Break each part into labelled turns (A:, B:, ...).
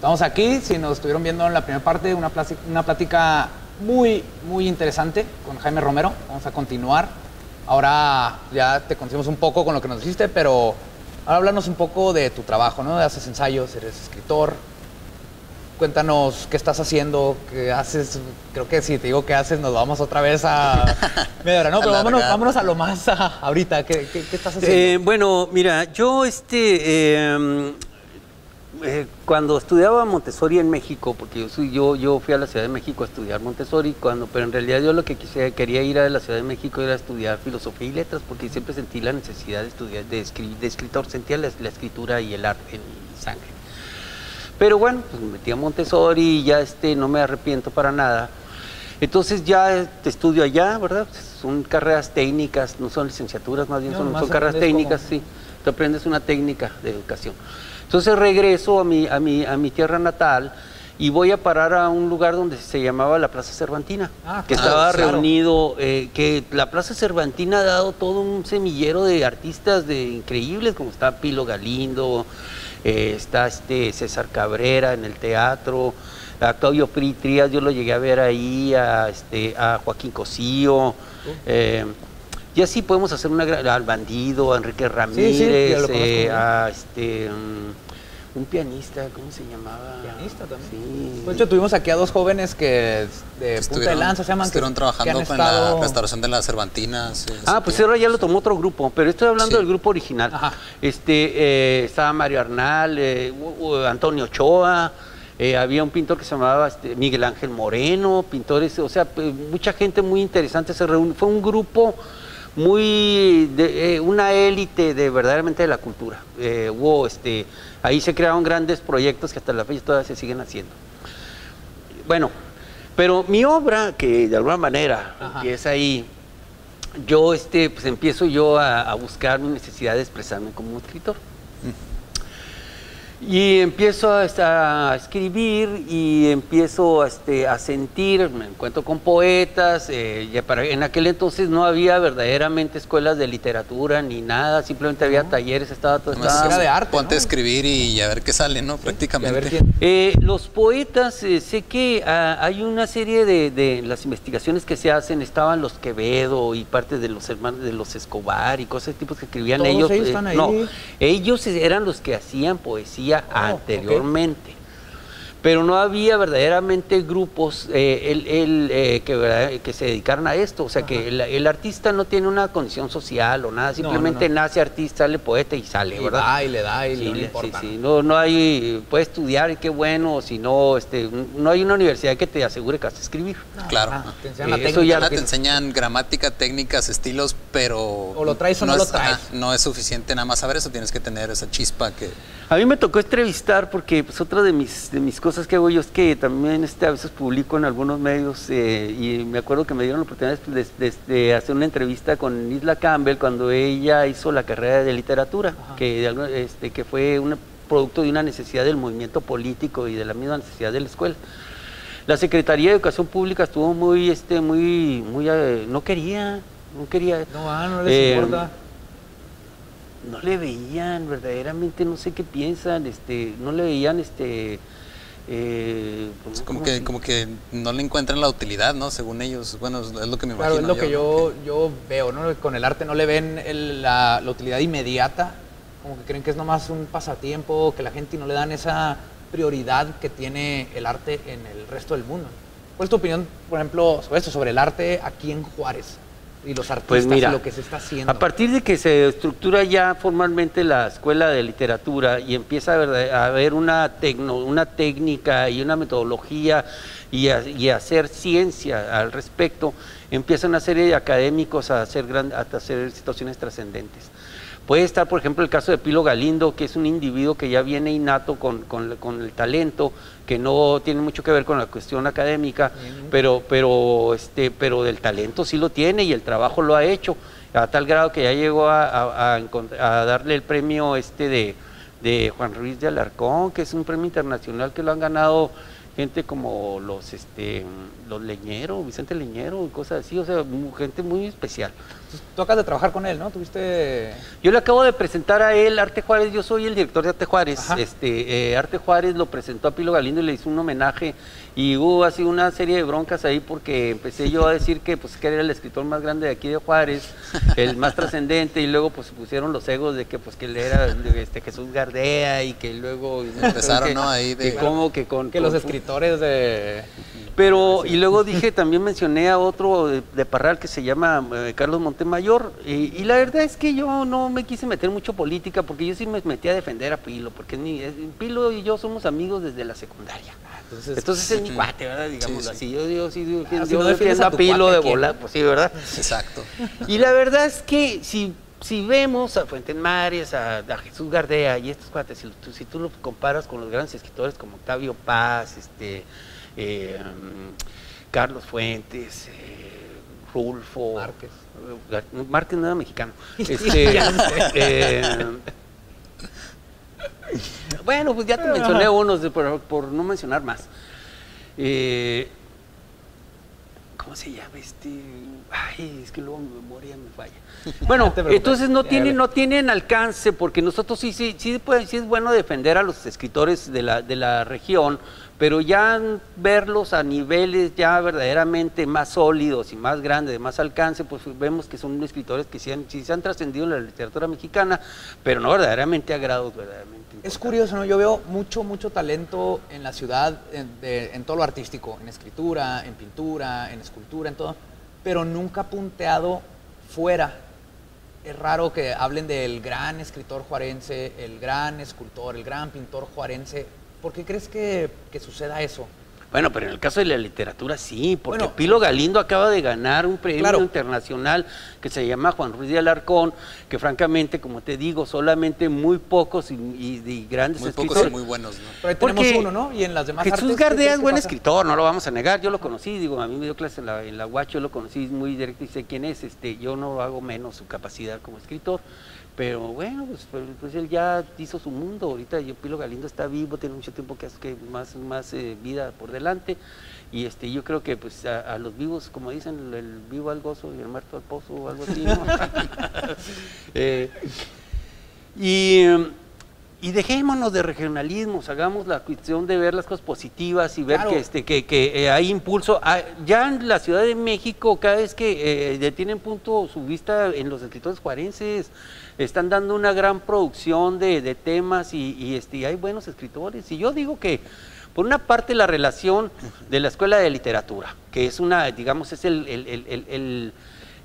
A: Estamos aquí, si nos estuvieron viendo en la primera parte, una, plática, una plática muy, muy interesante con Jaime Romero. Vamos a continuar. Ahora ya te conocimos un poco con lo que nos dijiste, pero ahora háblanos un poco de tu trabajo, ¿no? Haces ensayos, eres escritor. Cuéntanos qué estás haciendo, qué haces. Creo que si te digo qué haces, nos vamos otra vez a media hora, ¿no? Pero vámonos, vámonos a lo más a- ahorita. ¿Qué, qué- qué estás haciendo?
B: Eh, bueno, mira, yo este eh, eh, cuando estudiaba Montessori en México, porque yo, yo, yo fui a la Ciudad de México a estudiar Montessori, cuando, pero en realidad yo lo que quise- quería ir a la Ciudad de México era estudiar filosofía y letras, porque siempre sentí la necesidad de estudiar, de, escri- de escritor, sentía la, la escritura y el arte en mi sangre. Pero bueno, pues me metí a Montessori y ya este, no me arrepiento para nada. Entonces ya este, estudio allá, ¿verdad? Son carreras técnicas, no son licenciaturas, más bien
A: No,
B: son, carreras técnicas, sí. Tú aprendes una técnica de educación. Entonces regreso a mi, a mi, a mi tierra natal y voy a parar a un lugar donde se llamaba la Plaza Cervantina,
A: Ah,
B: que estaba
A: claro.
B: reunido, eh, que la Plaza Cervantina ha dado todo un semillero de artistas de increíbles, como está Pilo Galindo, eh, está este César Cabrera en el teatro, a Claudio Pri- Trías, yo lo llegué a ver ahí, a, este, a Joaquín Cosío, eh, y así podemos hacer una gran, al bandido, a Enrique Ramírez,
A: ya lo conozco
B: eh, a este mm, un pianista, ¿cómo se llamaba?
A: Pianista también.
B: Sí.
A: De hecho, tuvimos aquí a dos jóvenes que de Punta de
C: Estuvieron-
A: Lanza se llaman. que-
C: Estuvieron
A: que
C: trabajando con
A: estado-
C: la restauración de las Cervantinas. eh,
B: Ah,
C: sí,
B: pues ahora ya lo tomó otro grupo, pero estoy hablando
C: Sí.
B: del grupo original.
A: Ajá.
B: Este, eh, estaba Mario Arnal, eh, Antonio Ochoa, eh, había un pintor que se llamaba este, Miguel Ángel Moreno, pintores, o sea, mucha gente muy interesante se reunió. Fue un grupo muy, de, eh, una élite de verdaderamente de la cultura. Eh, hubo, este, ahí se crearon grandes proyectos que hasta la fecha todavía se siguen haciendo. Bueno, pero mi obra, que de alguna manera
A: Ajá.
B: empieza ahí, yo este, pues empiezo yo a, a buscar mi necesidad de expresarme como escritor. Y empiezo a, escribir y empiezo a, este, a sentir, me encuentro con poetas, eh, ya para, en aquel entonces no había verdaderamente escuelas de literatura ni nada, simplemente había talleres, estaba todo estaba-
A: era de arte,
C: Ponte
A: ¿no?
C: a escribir y a ver qué sale, ¿no?
A: Ver
C: Prácticamente.
A: quién-
B: Eh, los poetas, eh, sé que ah, hay una serie de, de las investigaciones que se hacen, estaban los Quevedo y parte de los hermanos de los Escobar y cosas de tipos que escribían
A: Todos
B: ellos.
A: ellos
B: eh,
A: están ahí.
B: No, ellos eran los que hacían poesía
A: Oh,
B: anteriormente. Pero no había verdaderamente grupos eh, el- el, eh, que, verdad- que se dedicaran a esto. O sea, que el, el artista no tiene una condición social o nada, simplemente
A: no.
B: nace artista, sale poeta y sale,
A: Y
B: ¿verdad?
A: da, y le da, y
B: Sí,
A: no le importa.
B: sí, sí. No, no hay, puede estudiar y qué bueno, o si no, este, no hay una universidad que te asegure que vas a escribir.
C: Claro.
A: Ah, te enseñan
B: Eh,
A: la
B: eso ya
C: te
A: que-
C: enseñan gramática, técnicas, estilos, pero...
A: O lo traes o no lo
C: es,
A: traes.
C: no es suficiente nada más saber eso, tienes que tener esa chispa que...
B: A mí me tocó entrevistar porque pues otra de mis, de mis cosas que hago yo es que también este, a veces publico en algunos medios eh, y me acuerdo que me dieron la oportunidad de, de- de hacer una entrevista con Isla Campbell cuando ella hizo la carrera de literatura, que, este, que fue un producto de una necesidad del movimiento político y de la misma necesidad de la escuela. La Secretaría de Educación Pública estuvo muy, este, muy, muy, eh, no quería, no quería.
A: No, ah, no les
B: Eh,
A: importa.
B: No le veían verdaderamente no sé qué piensan este no le veían este eh, ¿cómo-
C: Es como que, como que no le encuentran la utilidad, ¿no? Según ellos. Bueno, es lo que me
A: Claro,
C: imagino.
A: es lo que yo, yo veo, ¿no? Con el arte no le ven el- la, la utilidad inmediata, como que creen que es nomás un pasatiempo, que la gente no le dan esa prioridad que tiene el arte en el resto del mundo. ¿Cuál es tu opinión, por ejemplo, sobre esto, sobre el arte aquí en Juárez y los artistas
B: Pues mira,
A: y lo que se está haciendo?
B: A partir de que se estructura ya formalmente la escuela de literatura y empieza a haber, una, tecno, una técnica y una metodología y, a- y hacer ciencia al respecto, empieza una serie de académicos a hacer, gran- a hacer situaciones trascendentes. Puede estar, por ejemplo, el caso de Pilo Galindo, que es un individuo que ya viene innato con, con- con el talento, que no tiene mucho que ver con la cuestión académica, pero, pero, este, pero del talento sí lo tiene y el trabajo lo ha hecho, a tal grado que ya llegó a, a- a encont- a darle el premio este de, de Juan Ruiz de Alarcón, que es un premio internacional que lo han ganado gente como los este los Leñero, Vicente Leñero y cosas así, o sea, gente muy especial.
A: Entonces, tú acabas de trabajar con él, ¿no? Tuviste...
B: Yo le acabo de presentar a él Arte Juárez, yo soy el director de Arte Juárez.
A: Ajá.
B: Este, eh, Arte Juárez lo presentó a Pilo Galindo y le hizo un homenaje y hubo así una serie de broncas ahí porque empecé yo a decir que pues que era el escritor más grande de aquí de Juárez, el más trascendente y luego pues pusieron los egos de que pues que él era este, Jesús Gardea y que luego
C: Empezaron,
B: que-
C: ¿no? Ahí de-
B: que como que con
A: Que los escritores de...
B: pero, y luego dije, también mencioné a otro de, de Parral que se llama eh, Carlos Montemayor, y, y la verdad es que yo no me quise meter mucho política, porque yo sí me metí a defender a Pilo, porque mi- es- Pilo y yo somos amigos desde la secundaria.
A: Entonces,
B: Entonces es mi cuate, ¿verdad? Digámoslo
C: sí.
B: así. Yo, yo sí yo,
A: Ah, si
B: yo
A: no defiendes
B: defiendo
A: a
B: Pilo de volar, pues sí, ¿verdad?
C: Exacto.
B: Y la verdad es que si, si vemos a Fuentes Mares, a, a Jesús Gardea y estos cuates, si tú, si tú lo comparas con los grandes escritores como Octavio Paz, este, eh, mm, Carlos Fuentes, eh, Rulfo.
A: Márquez.
B: Márquez no era mexicano. Este, eh, bueno, pues ya te mencioné unos, de- por, por no mencionar más. Eh, ¿Cómo se llama este? Ay, es que luego mi memoria me falla. Bueno,
A: preocupes.
B: entonces no tienen, no tienen alcance, porque nosotros sí, sí, sí, puede- sí es bueno defender a los escritores de la, de la región, pero ya verlos a niveles ya verdaderamente más sólidos y más grandes, de más alcance, pues vemos que son escritores que sí, han, sí se han trascendido en la literatura mexicana, pero no verdaderamente a grados verdaderamente.
A: Es curioso, ¿no? Yo veo mucho, mucho talento en la ciudad, en, de- en todo lo artístico, en escritura, en pintura, en escultura, en todo, pero nunca punteado fuera. Es raro que hablen del gran escritor juarense, el gran escultor, el gran pintor juarense. ¿Por qué crees que, que suceda eso?
B: Bueno, pero en el caso de la literatura sí, porque
A: Bueno.
B: Pilo Galindo acaba de ganar un premio
A: Claro.
B: internacional que se llama Juan Ruiz de Alarcón, que francamente, como te digo, solamente muy pocos y, y- y grandes
C: Muy pocos y muy buenos, ¿no?
A: Pero ahí
B: Porque
A: tenemos uno, ¿no? Y en las demás
B: Jesús
A: artes, ¿qué
B: Gardea es buen
A: pasa?
B: escritor, no lo vamos a negar, yo lo conocí, digo, a mí me dio clase en la, en la Guacho, yo lo conocí muy directo y sé quién es, este, yo no hago menos su capacidad como escritor, pero bueno, pues, pues, pues él ya hizo su mundo, ahorita yo Pilo Galindo está vivo, tiene mucho tiempo que que más, más eh, vida por delante, y este, yo creo que pues a, los vivos, como dicen, el, vivo al gozo y el muerto al pozo o algo así, ¿no? Eh, y, y dejémonos de regionalismos, hagamos la cuestión de ver las cosas positivas y ver
A: Claro.
B: que, este, que, que, eh, hay impulso. Ah, ya en la Ciudad de México, cada vez que eh, detienen punto su vista en los escritores juarenses, están dando una gran producción de, de temas y, y, este, y hay buenos escritores. Y yo digo que, por una parte, la relación de la Escuela de Literatura, que es una, digamos, es el, el- el- el- el-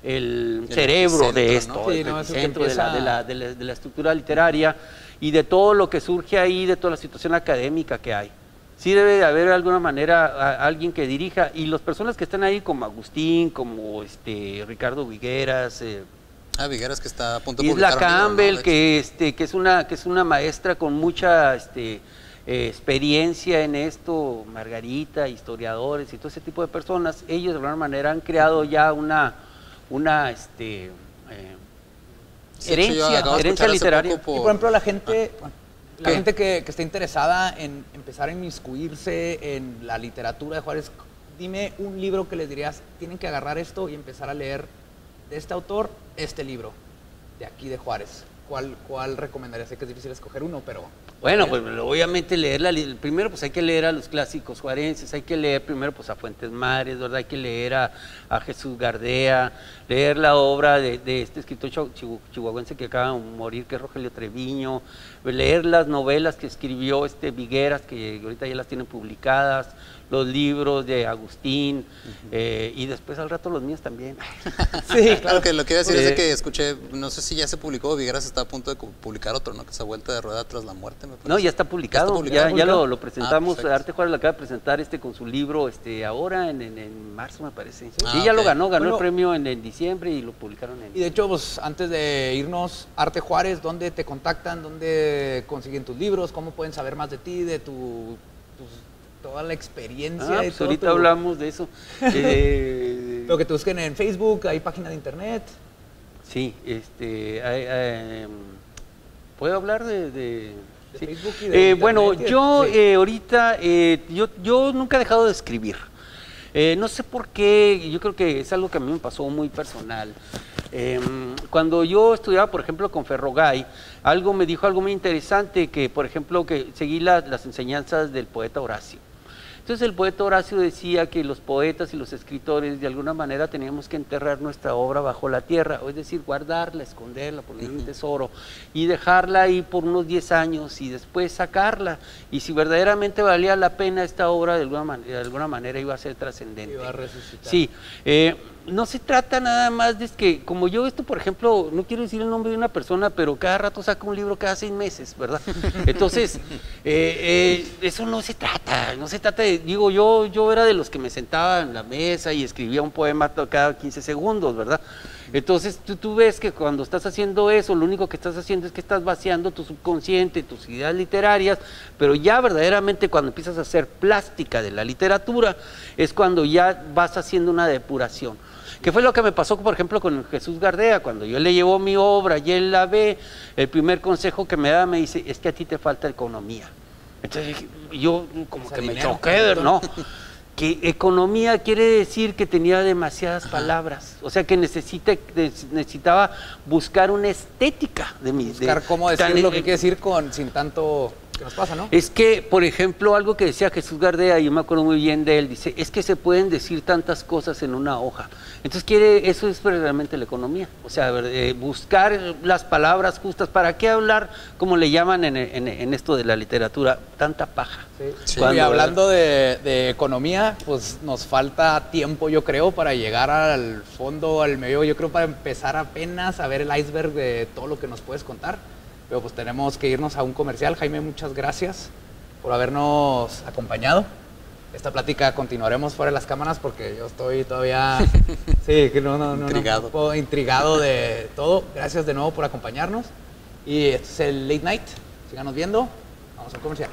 B: el
C: El
B: cerebro de esto,
C: ¿no?
A: Sí,
B: el
A: no,
B: epicentro de, la, de la- de la- de la estructura literaria y de todo lo que surge ahí, de toda la situación académica que hay. Sí debe de haber de alguna manera a- alguien que dirija y las personas que están ahí como Agustín, como este Ricardo Vigueras, eh,
C: Ah, Vigueras que está a punto de
B: Isla. Campbell, que, este, que, es una, que es una maestra con mucha este, eh, experiencia en esto, Margarita, historiadores y todo ese tipo de personas, ellos de alguna manera han creado ya una, una este, eh,
C: De hecho, yo
B: herencia, herencia literaria.
C: poco
A: Y por ejemplo, la gente, bueno, la gente que, que está interesada en empezar a inmiscuirse en la literatura de Juárez, dime un libro que les dirías, tienen que agarrar esto y empezar a leer de este autor este libro, de aquí de Juárez. ¿Cuál, cuál recomendarías? Sé que es difícil escoger uno, pero...
B: Bueno, pues obviamente leer la, primero pues hay que leer a los clásicos juarenses, hay que leer primero pues a Fuentes Mares, ¿verdad? Hay que leer a, a Jesús Gardea, leer la obra de, de este escritor chihu- chihu- chihuahuense que acaba de morir, que es Rogelio Treviño, leer las novelas que escribió este Vigueras, que ahorita ya las tienen publicadas, los libros de Agustín, eh, y después al rato los míos también.
A: Sí,
C: Claro, que lo que iba a decir es de
B: Eh,
C: que escuché, no sé si ya se publicó, Vigueras está a punto de publicar otro, ¿no? Que es a vuelta de rueda tras la muerte, me parece.
B: No, ya está publicado, ya,
C: publicado?
B: ya lo, presentamos,
C: Ah, perfecto.
B: Arte Juárez lo acaba de presentar este con su libro este ahora en, en- en marzo me parece. Sí,
C: Ah,
B: ya lo ganó, ganó
A: Bueno.
B: el premio en, en diciembre y lo publicaron en...
A: Y de hecho, pues antes de irnos, Arte Juárez, ¿dónde te contactan? ¿Dónde consiguen tus libros? ¿Cómo pueden saber más de ti, de tu, tus- toda la experiencia?
B: Ah, pues
A: todo
B: ahorita
A: tu-
B: hablamos de eso. Eh,
A: Lo que te busquen en Facebook, hay página de internet.
B: sí, este, hay- hay, em, ¿puedo hablar de, de-
A: De de Facebook y de
B: Eh, bueno,
A: Internet
B: yo
A: sí.
B: eh, ahorita, eh, yo, yo nunca he dejado de escribir. Eh, no sé por qué, yo creo que es algo que a mí me pasó muy personal. Eh, cuando yo estudiaba, por ejemplo, con Ferrogay, algo me dijo algo muy interesante, que por ejemplo, que seguí la- las enseñanzas del poeta Horacio. Entonces el poeta Horacio decía que los poetas y los escritores de alguna manera teníamos que enterrar nuestra obra bajo la tierra, o es decir, guardarla, esconderla, ponerle un tesoro y dejarla ahí por unos 10 años y después sacarla. Y si verdaderamente valía la pena esta obra, de alguna, man- de alguna manera iba a ser trascendente.
A: Iba a resucitar.
B: Sí, eh, no se trata nada más de que, como yo esto, por ejemplo, no quiero decir el nombre de una persona, pero cada rato saca un libro cada seis meses, ¿verdad? Entonces, eh, eh, eso no se trata, no se trata de, digo, yo, yo era de los que me sentaba en la mesa y escribía un poema cada 15 segundos, ¿verdad? Entonces tú, tú ves que cuando estás haciendo eso, lo único que estás haciendo es que estás vaciando tu subconsciente, tus ideas literarias, pero ya verdaderamente cuando empiezas a hacer plástica de la literatura, es cuando ya vas haciendo una depuración. ¿Qué fue lo que me pasó, por ejemplo, con Jesús Gardea? Cuando yo le llevo mi obra y él la ve, el primer consejo que me da me dice, es que a ti te falta economía. Entonces yo como que me choqué, ¿no? Que economía quiere decir que tenía demasiadas palabras, o sea que necesita, necesitaba buscar una estética de mi... de-
A: Buscar cómo
B: tan-
A: decir lo que quiere decir con, sin tanto que nos pasa, ¿no?
B: es que, por ejemplo, algo que decía Jesús Gardea, yo me acuerdo muy bien de él, dice, es que se pueden decir tantas cosas en una hoja. Entonces, quiere, eso es realmente la economía. O sea, eh, buscar las palabras justas. ¿Para qué hablar, como le llaman en, en- en esto de la literatura, tanta paja?
C: Sí.
B: Cuando-
A: y hablando de, de economía, pues nos falta tiempo, yo creo, para llegar al fondo, al medio, yo creo, para empezar apenas a ver el iceberg de todo lo que nos puedes contar. Pero pues tenemos que irnos a un comercial. Jaime, muchas gracias por habernos acompañado. Esta plática continuaremos fuera de las cámaras porque yo estoy todavía sí, que no, no, no, no,
C: Intrigado.
A: un poco intrigado de todo. Gracias de nuevo por acompañarnos. Y este es el Late Night. Síganos viendo. Vamos al comercial.